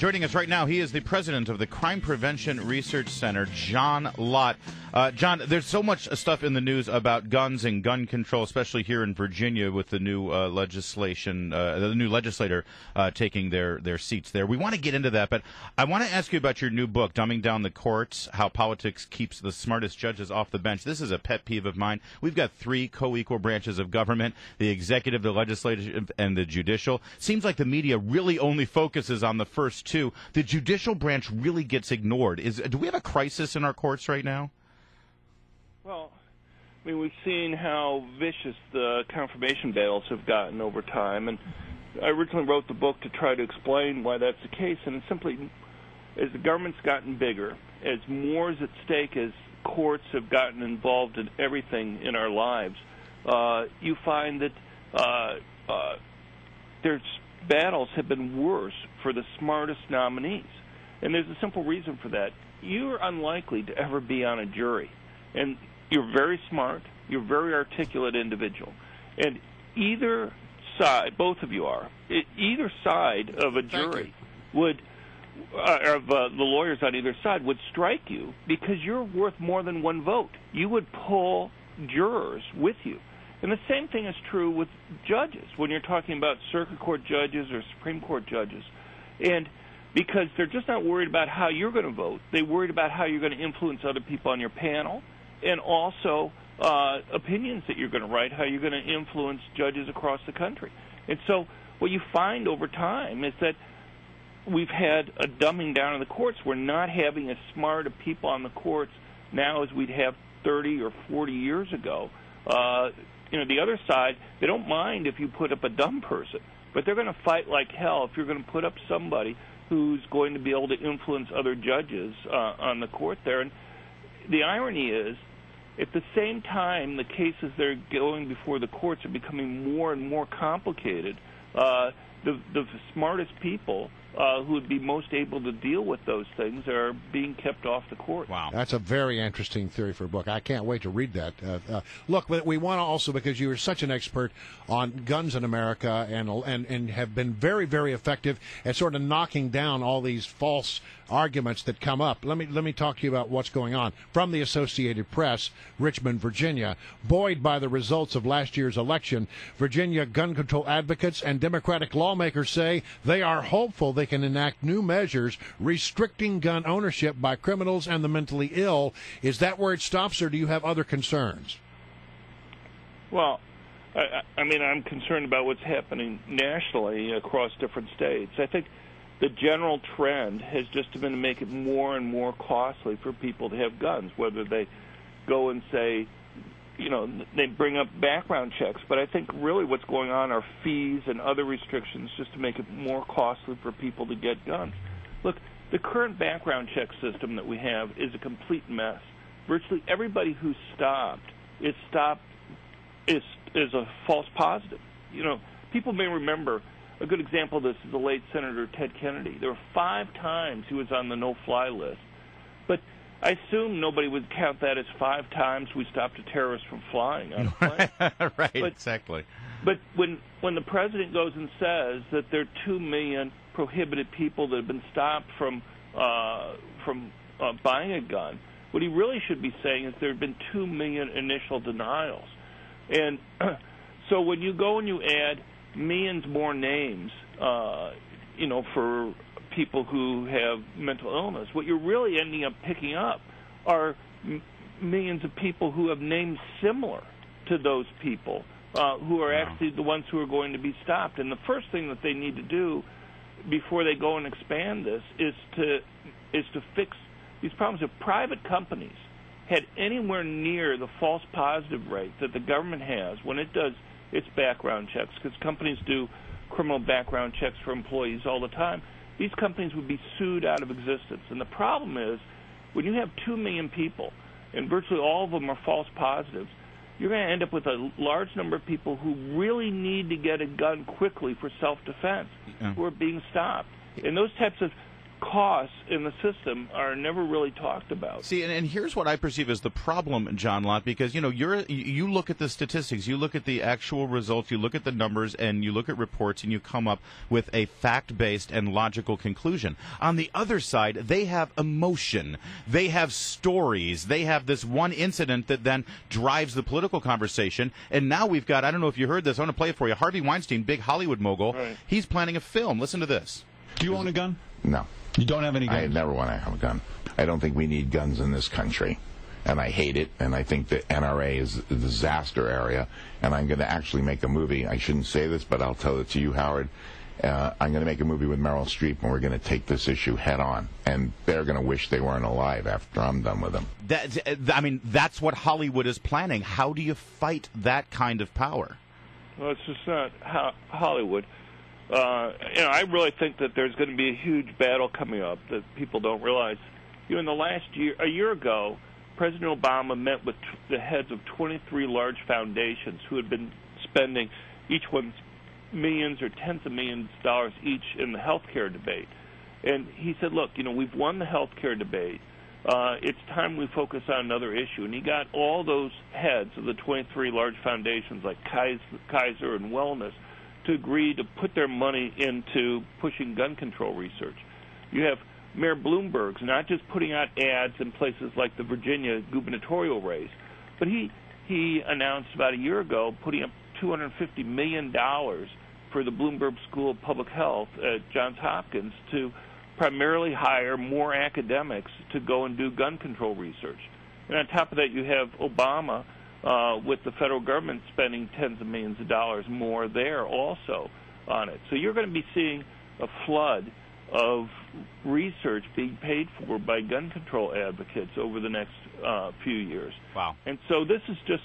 Joining us right now, he is the president of the Crime Prevention Research Center, John Lott. Uh, John, there's so much stuff in the news about guns and gun control, especially here in Virginia with the new uh, legislation, uh, the new legislator uh, taking their, their seats there. We want to get into that, but I want to ask you about your new book, Dumbing Down the Courts How Politics Keeps the Smartest Judges Off the Bench. This is a pet peeve of mine. We've got three co equal branches of government the executive, the legislative, and the judicial. Seems like the media really only focuses on the first two, the judicial branch really gets ignored. Is do we have a crisis in our courts right now? Well, I mean, we've seen how vicious the confirmation battles have gotten over time, and I originally wrote the book to try to explain why that's the case, and it's simply as the government's gotten bigger, as more is at stake, as courts have gotten involved in everything in our lives, uh, you find that uh, uh, there's battles have been worse for the smartest nominees. And there's a simple reason for that. You're unlikely to ever be on a jury. And you're very smart, you're a very articulate individual. And either side, both of you are, either side of a jury would uh, of uh, the lawyers on either side would strike you because you're worth more than one vote. You would pull jurors with you. And the same thing is true with judges when you're talking about circuit court judges or Supreme Court judges. And because they're just not worried about how you're going to vote, they're worried about how you're going to influence other people on your panel and also uh, opinions that you're going to write, how you're going to influence judges across the country. And so what you find over time is that we've had a dumbing down of the courts. We're not having as smart of people on the courts now as we'd have 30 or 40 years ago. Uh, you know, the other side, they don't mind if you put up a dumb person, but they're going to fight like hell if you're going to put up somebody who's going to be able to influence other judges uh, on the court there. And the irony is, at the same time, the cases that are going before the courts are becoming more and more complicated. Uh, the, the smartest people uh, who would be most able to deal with those things are being kept off the court. Wow. That's a very interesting theory for a book. I can't wait to read that. Uh, uh, look, but we want to also, because you are such an expert on guns in America and, and, and have been very, very effective at sort of knocking down all these false arguments that come up. Let me, let me talk to you about what's going on. From the Associated Press, Richmond, Virginia, buoyed by the results of last year's election, Virginia gun control advocates and Democratic lawmakers say they are hopeful they can enact new measures restricting gun ownership by criminals and the mentally ill. Is that where it stops, or do you have other concerns? Well, I, I mean, I'm concerned about what's happening nationally across different states. I think the general trend has just been to make it more and more costly for people to have guns, whether they go and say you know they bring up background checks, but I think really what's going on are fees and other restrictions just to make it more costly for people to get guns. Look, the current background check system that we have is a complete mess. Virtually everybody who's stopped is stopped is is a false positive. You know, people may remember a good example of this is the late Senator Ted Kennedy. There were five times he was on the no-fly list, I assume nobody would count that as five times we stopped a terrorist from flying on a plane. right, but, exactly. But when when the president goes and says that there are two million prohibited people that have been stopped from uh, from uh, buying a gun, what he really should be saying is there have been two million initial denials, and so when you go and you add millions more names, uh, you know, for people who have mental illness. What you're really ending up picking up are m- millions of people who have names similar to those people uh, who are wow. actually the ones who are going to be stopped. And the first thing that they need to do before they go and expand this is to is to fix these problems. If private companies had anywhere near the false positive rate that the government has when it does its background checks, because companies do criminal background checks for employees all the time, these companies would be sued out of existence. And the problem is, when you have 2 million people, and virtually all of them are false positives, you're going to end up with a large number of people who really need to get a gun quickly for self defense yeah. who are being stopped. And those types of costs in the system are never really talked about. See, and, and here's what I perceive as the problem, John Lott, because you know you're you look at the statistics, you look at the actual results, you look at the numbers, and you look at reports, and you come up with a fact-based and logical conclusion. On the other side, they have emotion, they have stories, they have this one incident that then drives the political conversation. And now we've got I don't know if you heard this, I want to play it for you. Harvey Weinstein, big Hollywood mogul, Right. he's planning a film. Listen to this. Do you own a gun? No. You don't have any guns? I never want to have a gun. I don't think we need guns in this country. And I hate it. And I think the NRA is a disaster area. And I'm going to actually make a movie. I shouldn't say this, but I'll tell it to you, Howard. Uh, I'm going to make a movie with Meryl Streep, and we're going to take this issue head on. And they're going to wish they weren't alive after I'm done with them. That I mean, that's what Hollywood is planning. How do you fight that kind of power? Well, it's just not Hollywood. Uh, you know, I really think that there's going to be a huge battle coming up that people don't realize. You know, in the last year, a year ago, President Obama met with t- the heads of 23 large foundations who had been spending each one millions or tens of millions of dollars each in the healthcare debate. And he said, "Look, you know, we've won the healthcare debate. Uh, it's time we focus on another issue." And he got all those heads of the 23 large foundations, like Kaiser and Wellness, to agree to put their money into pushing gun control research. You have Mayor Bloomberg's not just putting out ads in places like the Virginia gubernatorial race, but he he announced about a year ago putting up 250 million dollars for the Bloomberg School of Public Health at Johns Hopkins to primarily hire more academics to go and do gun control research. And on top of that, you have Obama uh, with the federal government spending tens of millions of dollars more there also on it. So you're going to be seeing a flood of research being paid for by gun control advocates over the next uh, few years. Wow. And so this is just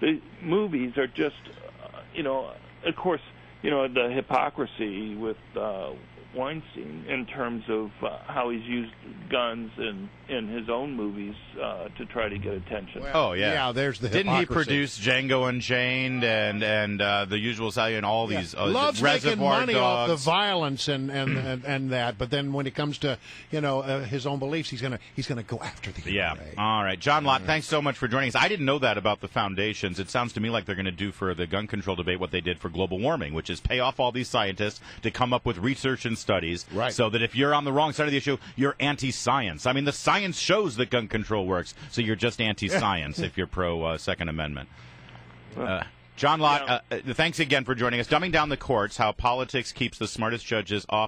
the movies are just, uh, you know, of course, you know the hypocrisy with uh, Weinstein in terms of uh, how he's used guns in in his own movies uh, to try to get attention. Oh yeah, Yeah, there's the Didn't he produce Django Unchained and and uh, the usual Sally and all these uh, loves making money Dogs? off the violence and and, and and that. But then when it comes to you know uh, his own beliefs, he's gonna he's gonna go after the Yeah. NRA. All right, John Lott. Thanks so much for joining us. I didn't know that about the foundations. It sounds to me like they're going to do for the gun control debate what they did for global warming, which is pay off all these scientists to come up with research and studies, Right. so that if you're on the wrong side of the issue, you're anti-science. I mean, the science shows that gun control works, so you're just anti-science if you're pro uh, Second Amendment. Uh, John Lott, uh, uh, thanks again for joining us. Dumbing down the courts: how politics keeps the smartest judges off.